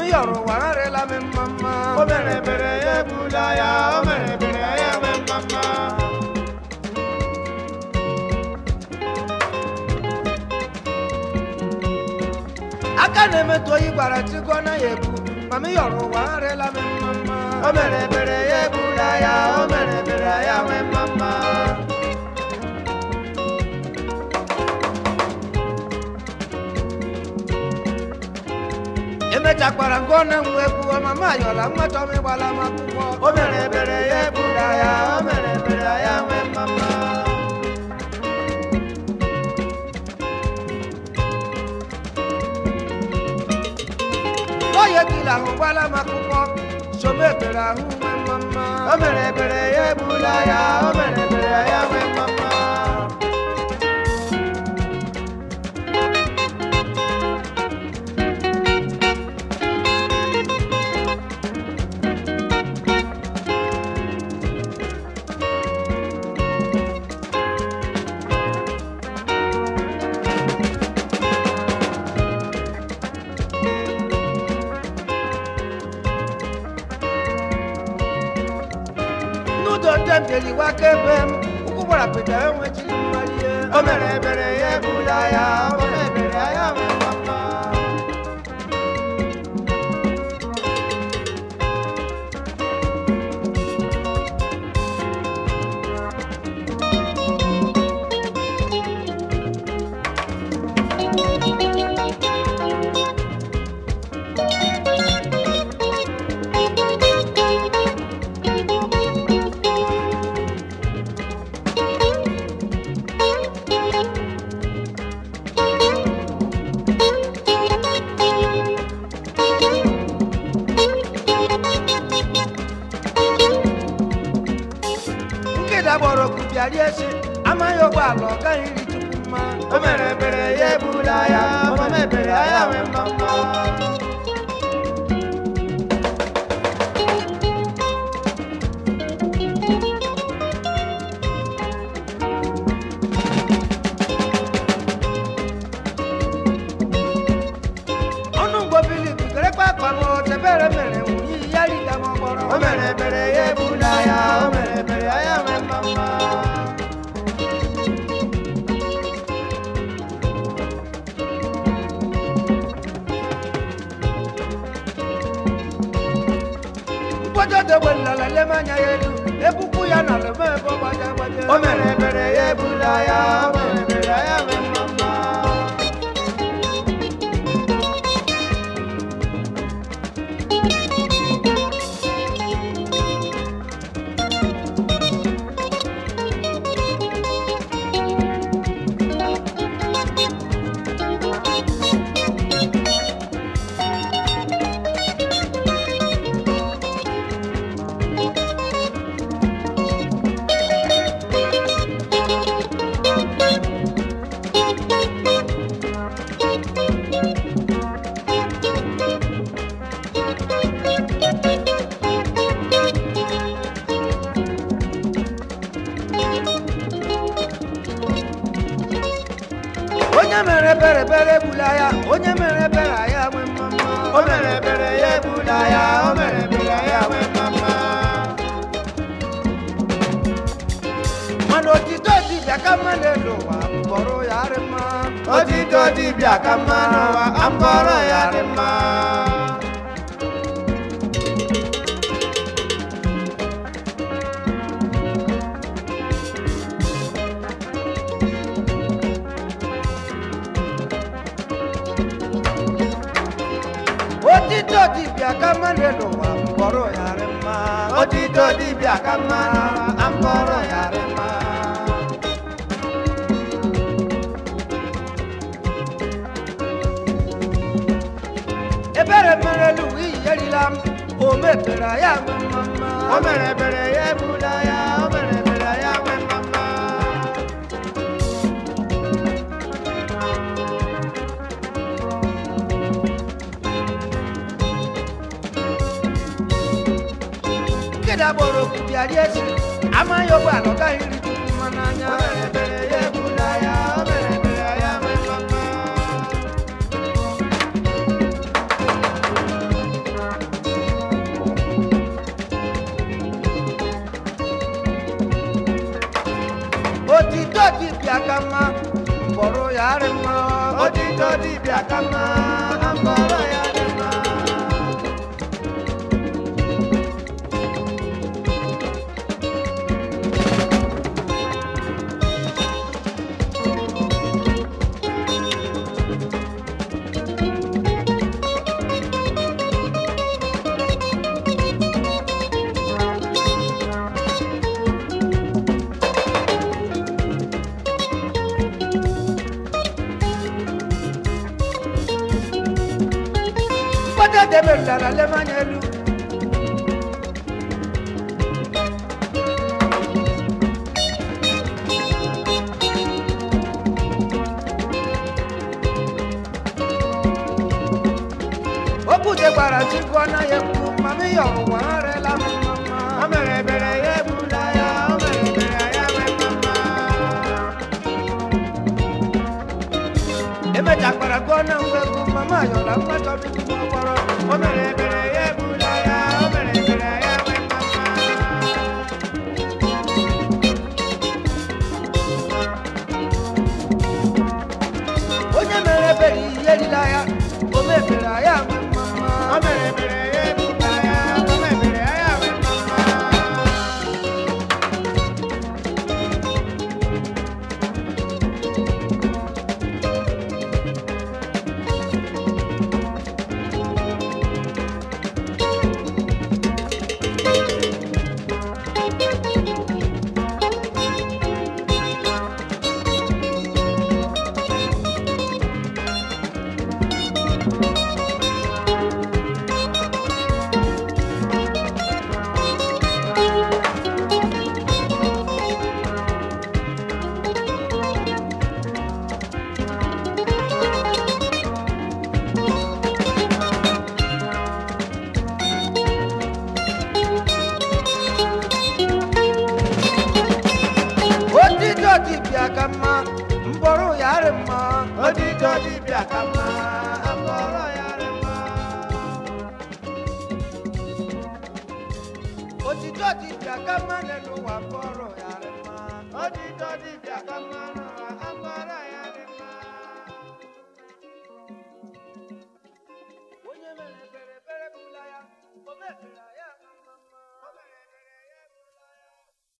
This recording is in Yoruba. mi yọ̀rọ̀ wàrà rẹ̀ la mi mama. ó bẹ̀rẹ̀ bẹ̀rẹ̀ ye kúlá ya ó bẹ̀rẹ̀ bẹ̀rẹ̀ ye mi mama. akane mi to yi gbara ti gbọ́ná yẹ kú mami yọ̀rọ̀ wàrà rẹ̀ la mi mama. ó bẹ̀rẹ̀ bẹ̀rẹ̀ ye kúlá ya ó bẹ̀rẹ̀ bẹ̀rẹ̀ ye mi mama. mechakwara ngone mwekuwa mama yola mwetomiwala makuwo omerebere ye budaya omerebere ya nwe mama oyekila ahụ gwala makwụkwọ sometere ahụ nwe mama omerebere ye budaya omerebere Leliwa kebem, ukubora pita mwe chini mwaliye. Omere bere ye bulaya, omere ododogbelelele anya ya elu ebupu ya na lọmọ ebe ọ gbaja o mere mere ya ebula ya o mere ebere ya mere mere bulaya onye mere bere ya nwe mma o mere bere ya ebulaya o mere bere ya nwe mma mana otito dibịa ka mma na-elu ya dị mma otito dibịa ka mma n'ụwa mkpọrọ ya dị mma akamalelo wa mboro yarema odito dibi akamala amboro yarema ebere melelu o omebera ya mamama ya o omerebere yari esi ama yobo aloka iri tu mananya bere ye bulaya akama boro yare ma òtítọ́ ti akama gẹ́gẹ́ bẹ̀rù lára lẹ́ máa ń yẹn lù. ó kù jẹ́ gbàrà tí gbọ́ná àyànlá pẹ́tọ́ bí kò kọ́kọ́rọ́ ó àkàmọ́ àbọ̀rọ̀ ya rẹ̀ mọ́. òtítọ́ ti jà ká má lẹ́nu wà bọ̀rọ̀ ya rẹ̀ mọ́. òtítọ́ ti jà ká má lẹ́nu wà àbọ̀rọ̀ ya kula ya o mefere ya.